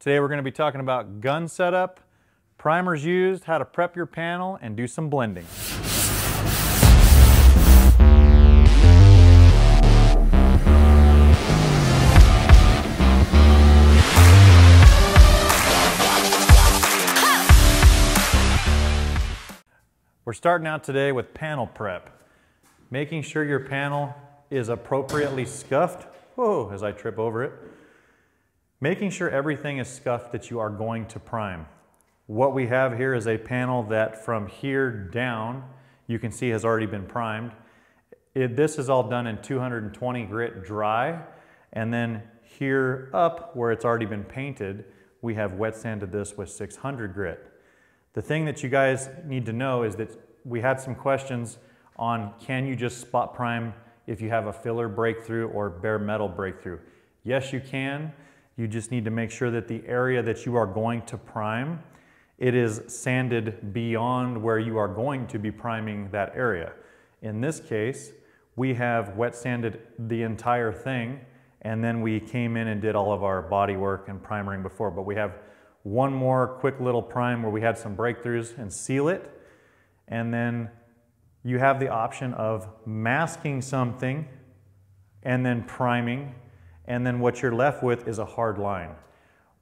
Today we're going to be talking about gun setup, primers used, how to prep your panel, and do some blending. We're starting out today with panel prep. Making sure your panel is appropriately scuffed. Whoa, as I trip over it. Making sure everything is scuffed that you are going to prime. What we have here is a panel that from here down, you can see has already been primed. It, this is all done in 220 grit dry. And then here up where it's already been painted, we have wet sanded this with 600 grit. The thing that you guys need to know is that we had some questions on can you just spot prime if you have a filler breakthrough or bare metal breakthrough. Yes, you can. You just need to make sure that the area that you are going to prime, it is sanded beyond where you are going to be priming that area. In this case, we have wet sanded the entire thing and then we came in and did all of our body work and primering before, but we have one more quick little prime where we had some breakthroughs and seal it. And then you have the option of masking something and then priming. And then what you're left with is a hard line.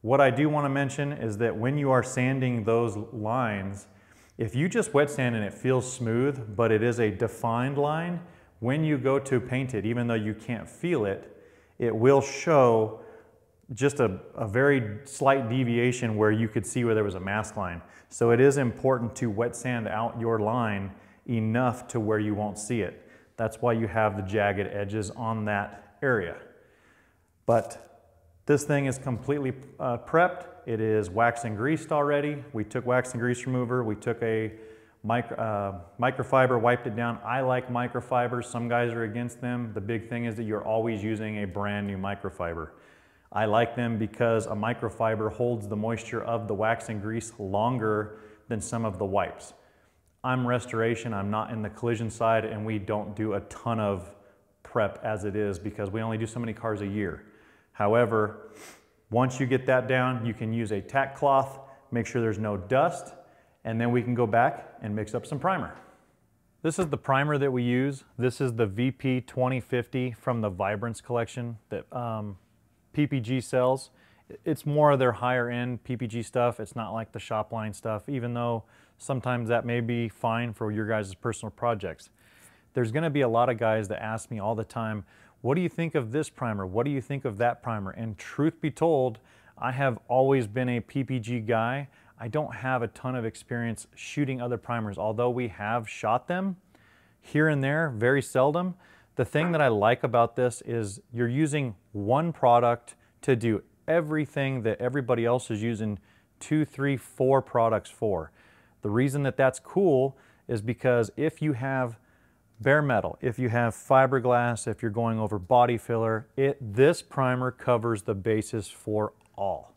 What I do want to mention is that when you are sanding those lines, if you just wet sand and it feels smooth, but it is a defined line, when you go to paint it, even though you can't feel it, it will show just a, a, very slight deviation where you could see where there was a mask line. So it is important to wet sand out your line enough to where you won't see it. That's why you have the jagged edges on that area. But this thing is completely uh, prepped. It is wax and greased already. We took wax and grease remover. We took a micro, uh, microfiber, wiped it down. I like microfibers. Some guys are against them. The big thing is that you're always using a brand new microfiber. I like them because a microfiber holds the moisture of the wax and grease longer than some of the wipes. I'm restoration, I'm not in the collision side, and we don't do a ton of prep as it is because we only do so many cars a year. However, once you get that down, you can use a tack cloth, make sure there's no dust, and then we can go back and mix up some primer. This is the primer that we use. This is the VP 2050 from the Vibrance collection that um, PPG sells. It's more of their higher end PPG stuff. It's not like the shop line stuff, even though sometimes that may be fine for your guys' personal projects. There's gonna be a lot of guys that ask me all the time, what do you think of this primer? What do you think of that primer? And truth be told, I have always been a PPG guy. I don't have a ton of experience shooting other primers, although we have shot them here and there, very seldom. The thing that I like about this is you're using one product to do everything that everybody else is using two, three, four products for. The reason that that's cool is because if you have bare metal, if you have fiberglass, if you're going over body filler, it, this primer covers the basis for all.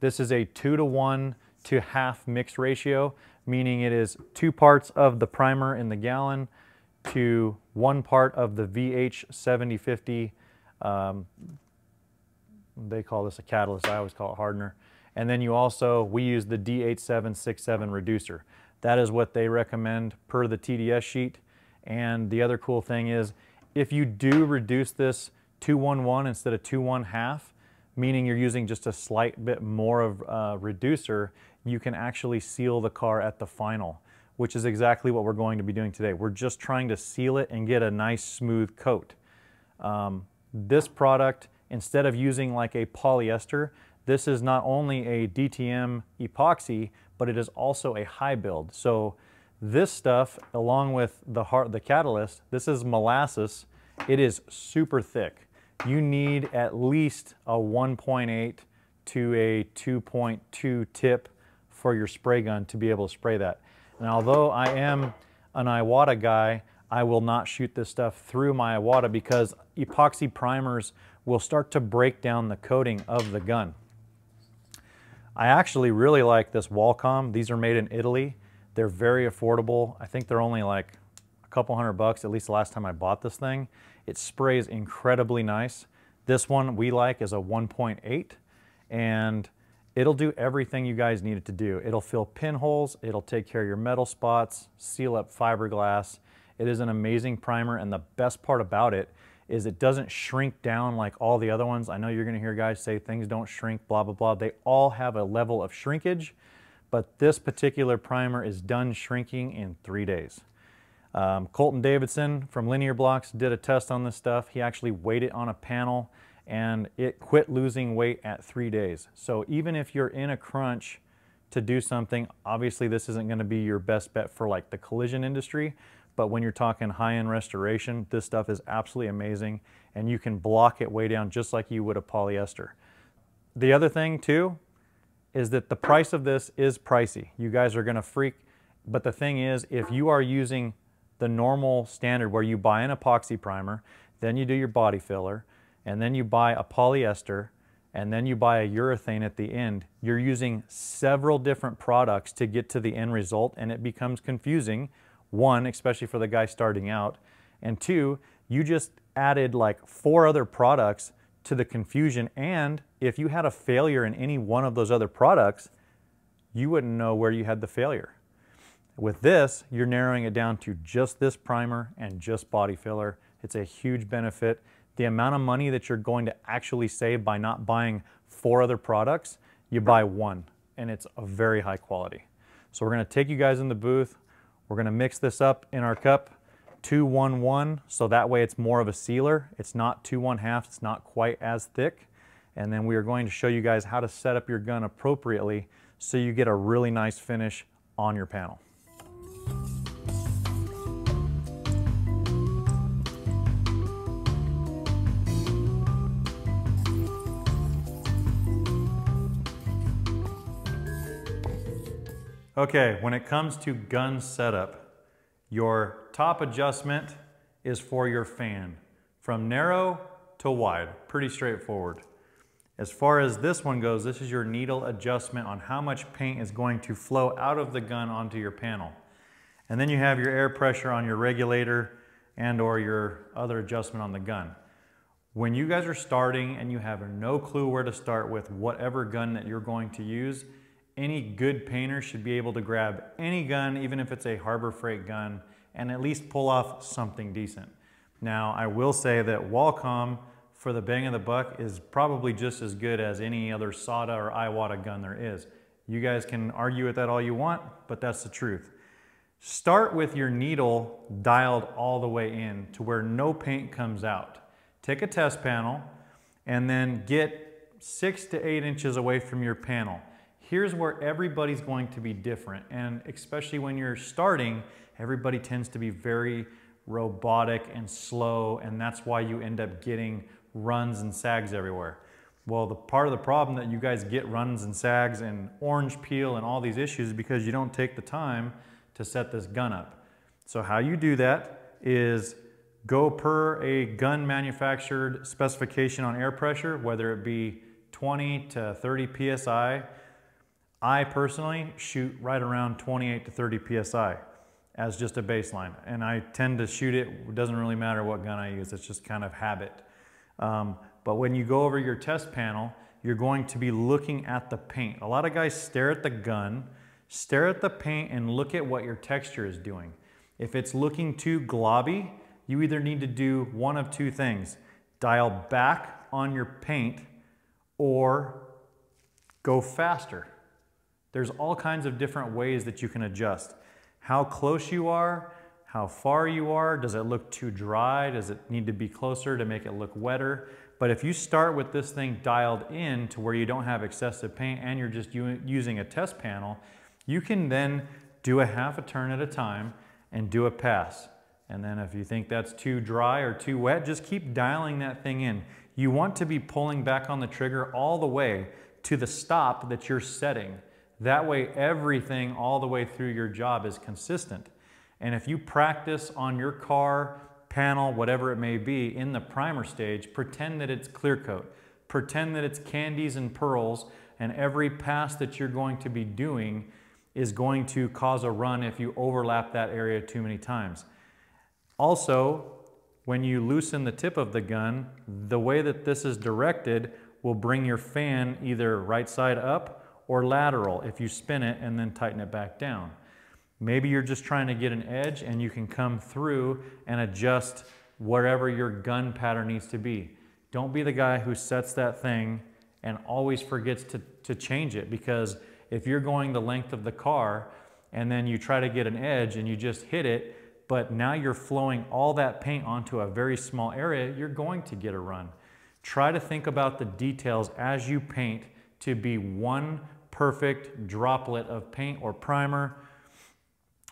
This is a two to one to half mix ratio, meaning it is two parts of the primer in the gallon, to one part of the VH7050. Um, they call this a catalyst. I always call it hardener. And then you also, we use the D8767 reducer. That is what they recommend per the TDS sheet. And the other cool thing is, if you do reduce this 211 instead of 21 half, meaning you're using just a slight bit more of uh, reducer, you can actually seal the car at the final which is exactly what we're going to be doing today. We're just trying to seal it and get a nice smooth coat. Um, this product, instead of using like a polyester, this is not only a DTM epoxy, but it is also a high build. So this stuff, along with the, heart, the catalyst, this is molasses. It is super thick. You need at least a 1.8 to a 2.2 tip for your spray gun to be able to spray that. And although I am an Iwata guy, I will not shoot this stuff through my Iwata because epoxy primers will start to break down the coating of the gun. I actually really like this Walcom. These are made in Italy. They're very affordable. I think they're only like a couple hundred bucks, at least the last time I bought this thing. It sprays incredibly nice. This one we like is a 1.8 and It'll do everything you guys need it to do. It'll fill pinholes, it'll take care of your metal spots, seal up fiberglass. It is an amazing primer and the best part about it is it doesn't shrink down like all the other ones. I know you're gonna hear guys say things don't shrink, blah, blah, blah. They all have a level of shrinkage, but this particular primer is done shrinking in three days. Um, Colton Davidson from Linear Blocks did a test on this stuff. He actually weighed it on a panel and it quit losing weight at three days. So even if you're in a crunch to do something, obviously this isn't gonna be your best bet for like the collision industry, but when you're talking high-end restoration, this stuff is absolutely amazing and you can block it way down just like you would a polyester. The other thing too is that the price of this is pricey. You guys are gonna freak, but the thing is, if you are using the normal standard where you buy an epoxy primer, then you do your body filler, and then you buy a polyester, and then you buy a urethane at the end, you're using several different products to get to the end result, and it becomes confusing. One, especially for the guy starting out, and two, you just added like four other products to the confusion. And if you had a failure in any one of those other products, you wouldn't know where you had the failure. With this, you're narrowing it down to just this primer and just body filler. It's a huge benefit the amount of money that you're going to actually save by not buying four other products, you buy one, and it's a very high quality. So we're gonna take you guys in the booth. We're gonna mix this up in our cup, 2-1-1, so that way it's more of a sealer. It's not 2-1 half, it's not quite as thick. And then we are going to show you guys how to set up your gun appropriately so you get a really nice finish on your panel. Okay, when it comes to gun setup, your top adjustment is for your fan. From narrow to wide, pretty straightforward. As far as this one goes, this is your needle adjustment on how much paint is going to flow out of the gun onto your panel. And then you have your air pressure on your regulator and or your other adjustment on the gun. When you guys are starting and you have no clue where to start with whatever gun that you're going to use, any good painter should be able to grab any gun, even if it's a Harbor Freight gun, and at least pull off something decent. Now, I will say that Walcom, for the bang of the buck, is probably just as good as any other SATA or Iwata gun there is. You guys can argue with that all you want, but that's the truth. Start with your needle dialed all the way in to where no paint comes out. Take a test panel and then get six to eight inches away from your panel here's where everybody's going to be different. And especially when you're starting, everybody tends to be very robotic and slow, and that's why you end up getting runs and sags everywhere. Well, the part of the problem that you guys get runs and sags and orange peel and all these issues is because you don't take the time to set this gun up. So how you do that is go per a gun manufactured specification on air pressure, whether it be 20 to 30 PSI, I personally shoot right around 28 to 30 PSI as just a baseline. And I tend to shoot it, it doesn't really matter what gun I use, it's just kind of habit. Um, but when you go over your test panel, you're going to be looking at the paint. A lot of guys stare at the gun, stare at the paint and look at what your texture is doing. If it's looking too globby, you either need to do one of two things. Dial back on your paint or go faster. There's all kinds of different ways that you can adjust. How close you are, how far you are, does it look too dry? Does it need to be closer to make it look wetter? But if you start with this thing dialed in to where you don't have excessive paint and you're just using a test panel, you can then do a half a turn at a time and do a pass. And then if you think that's too dry or too wet, just keep dialing that thing in. You want to be pulling back on the trigger all the way to the stop that you're setting. That way, everything all the way through your job is consistent. And if you practice on your car, panel, whatever it may be, in the primer stage, pretend that it's clear coat. Pretend that it's candies and pearls, and every pass that you're going to be doing is going to cause a run if you overlap that area too many times. Also, when you loosen the tip of the gun, the way that this is directed will bring your fan either right side up or lateral if you spin it and then tighten it back down. Maybe you're just trying to get an edge and you can come through and adjust wherever your gun pattern needs to be. Don't be the guy who sets that thing and always forgets to, to change it because if you're going the length of the car and then you try to get an edge and you just hit it, but now you're flowing all that paint onto a very small area, you're going to get a run. Try to think about the details as you paint to be one perfect droplet of paint or primer,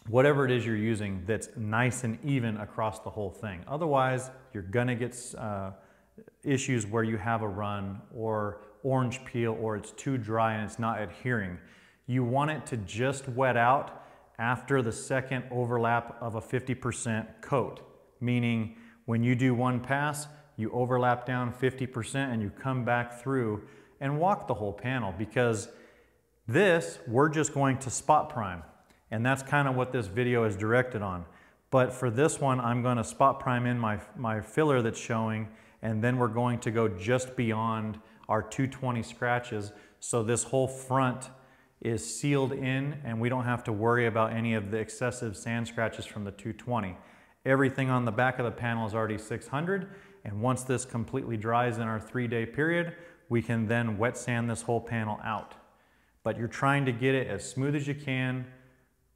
whatever it is you're using that's nice and even across the whole thing. Otherwise, you're gonna get uh, issues where you have a run or orange peel or it's too dry and it's not adhering. You want it to just wet out after the second overlap of a 50% coat, meaning when you do one pass, you overlap down 50% and you come back through and walk the whole panel because this, we're just going to spot prime. And that's kind of what this video is directed on. But for this one, I'm going to spot prime in my, my filler that's showing, and then we're going to go just beyond our 220 scratches. So this whole front is sealed in and we don't have to worry about any of the excessive sand scratches from the 220. Everything on the back of the panel is already 600 and once this completely dries in our three day period, we can then wet sand this whole panel out. But you're trying to get it as smooth as you can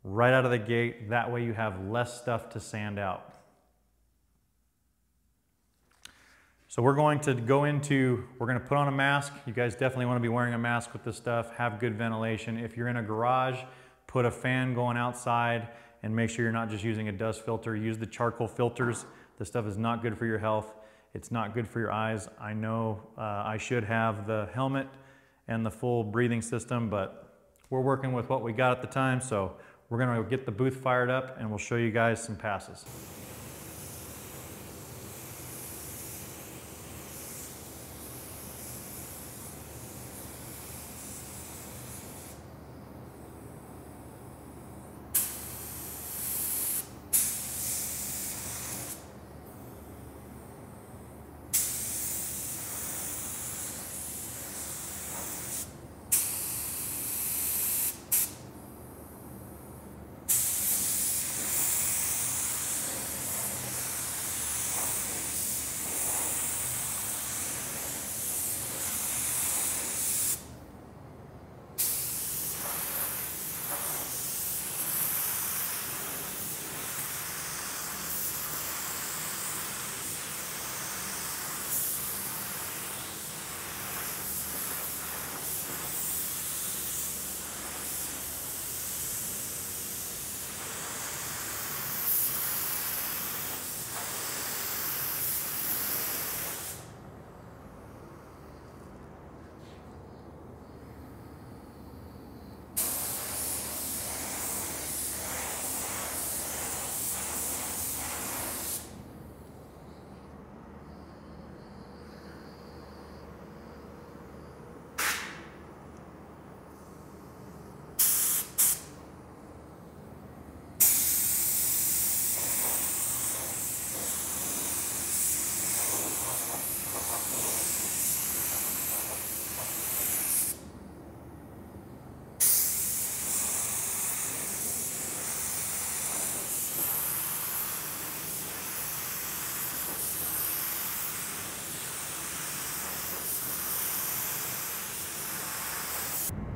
right out of the gate. That way you have less stuff to sand out. So we're going to go into, we're going to put on a mask. You guys definitely want to be wearing a mask with this stuff. Have good ventilation. If you're in a garage, put a fan going outside and make sure you're not just using a dust filter. Use the charcoal filters. This stuff is not good for your health. It's not good for your eyes. I know uh, I should have the helmet and the full breathing system, but we're working with what we got at the time. So we're gonna get the booth fired up and we'll show you guys some passes.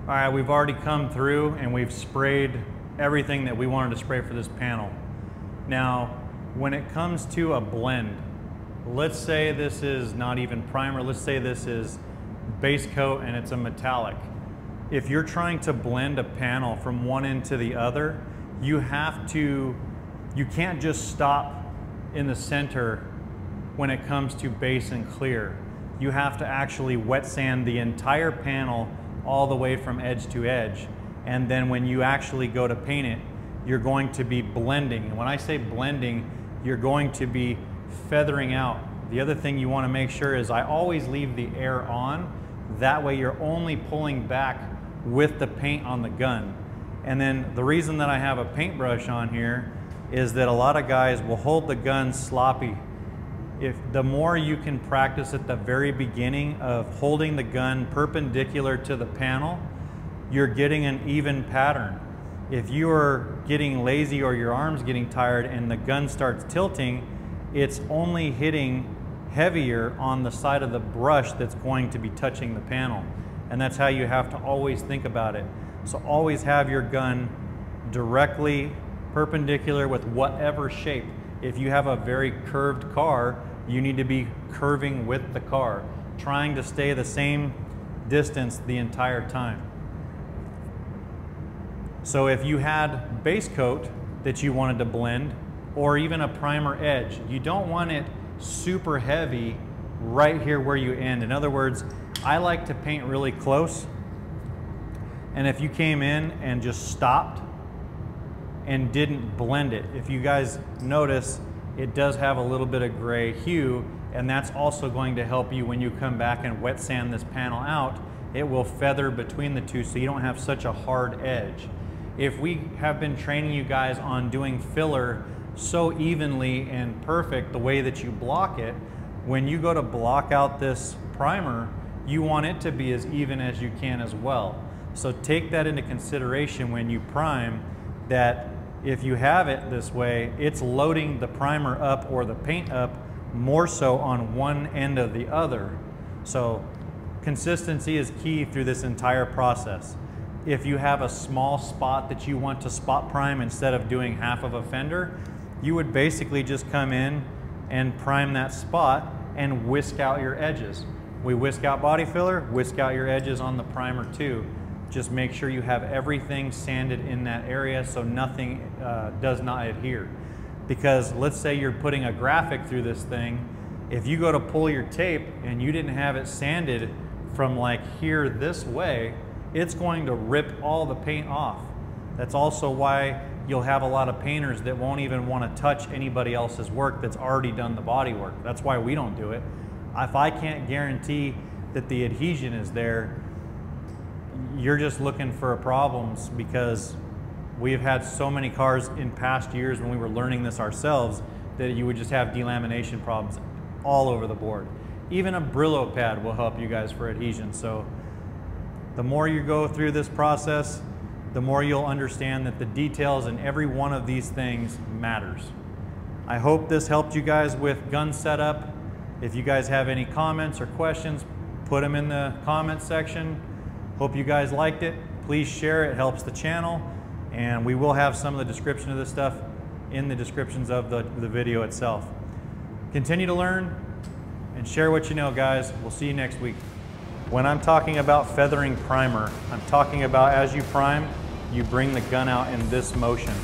All right, we've already come through and we've sprayed everything that we wanted to spray for this panel. Now, when it comes to a blend, let's say this is not even primer, let's say this is base coat and it's a metallic. If you're trying to blend a panel from one end to the other, you have to, you can't just stop in the center when it comes to base and clear. You have to actually wet sand the entire panel all the way from edge to edge. And then when you actually go to paint it, you're going to be blending. And when I say blending, you're going to be feathering out. The other thing you want to make sure is I always leave the air on. That way you're only pulling back with the paint on the gun. And then the reason that I have a paintbrush on here is that a lot of guys will hold the gun sloppy if the more you can practice at the very beginning of holding the gun perpendicular to the panel, you're getting an even pattern. If you are getting lazy or your arm's getting tired and the gun starts tilting, it's only hitting heavier on the side of the brush that's going to be touching the panel. And that's how you have to always think about it. So always have your gun directly perpendicular with whatever shape. If you have a very curved car, you need to be curving with the car, trying to stay the same distance the entire time. So if you had base coat that you wanted to blend, or even a primer edge, you don't want it super heavy right here where you end. In other words, I like to paint really close. And if you came in and just stopped and didn't blend it. If you guys notice, it does have a little bit of gray hue, and that's also going to help you when you come back and wet sand this panel out. It will feather between the two so you don't have such a hard edge. If we have been training you guys on doing filler so evenly and perfect the way that you block it, when you go to block out this primer, you want it to be as even as you can as well. So take that into consideration when you prime that if you have it this way, it's loading the primer up or the paint up more so on one end of the other. So consistency is key through this entire process. If you have a small spot that you want to spot prime instead of doing half of a fender, you would basically just come in and prime that spot and whisk out your edges. We whisk out body filler, whisk out your edges on the primer too. Just make sure you have everything sanded in that area so nothing uh, does not adhere. Because let's say you're putting a graphic through this thing, if you go to pull your tape and you didn't have it sanded from like here this way, it's going to rip all the paint off. That's also why you'll have a lot of painters that won't even want to touch anybody else's work that's already done the body work. That's why we don't do it. If I can't guarantee that the adhesion is there, you're just looking for problems because we've had so many cars in past years when we were learning this ourselves that you would just have delamination problems all over the board. Even a Brillo pad will help you guys for adhesion. So the more you go through this process, the more you'll understand that the details in every one of these things matters. I hope this helped you guys with gun setup. If you guys have any comments or questions, put them in the comments section. Hope you guys liked it. Please share it, helps the channel. And we will have some of the description of this stuff in the descriptions of the, the video itself. Continue to learn and share what you know, guys. We'll see you next week. When I'm talking about feathering primer, I'm talking about as you prime, you bring the gun out in this motion.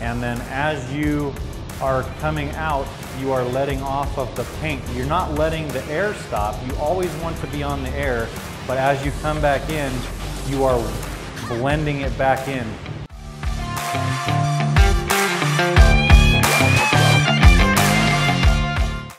And then as you are coming out, you are letting off of the paint. You're not letting the air stop. You always want to be on the air but as you come back in, you are blending it back in.